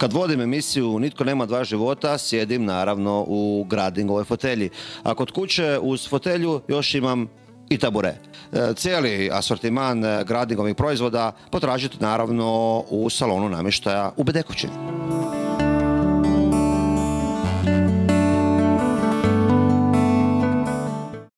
Kad vodim emisiju Nitko nema dva života, sjedim naravno u gradingovoj fotelji. A kod kuće uz fotelju još imam i tabure. E, cijeli asortiman e, gradingovih proizvoda potražite naravno u salonu namještaja u Bedekoći.